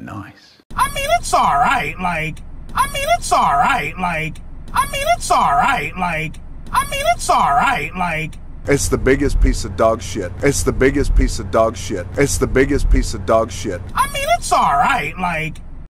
Nice. I mean, it's alright, like, I mean, it's alright, like, I mean, it's alright, like, I mean, it's alright, like, It's the biggest piece of dog shit. It's the biggest piece of dog shit. It's the biggest piece of dog shit. I mean, it's alright, like,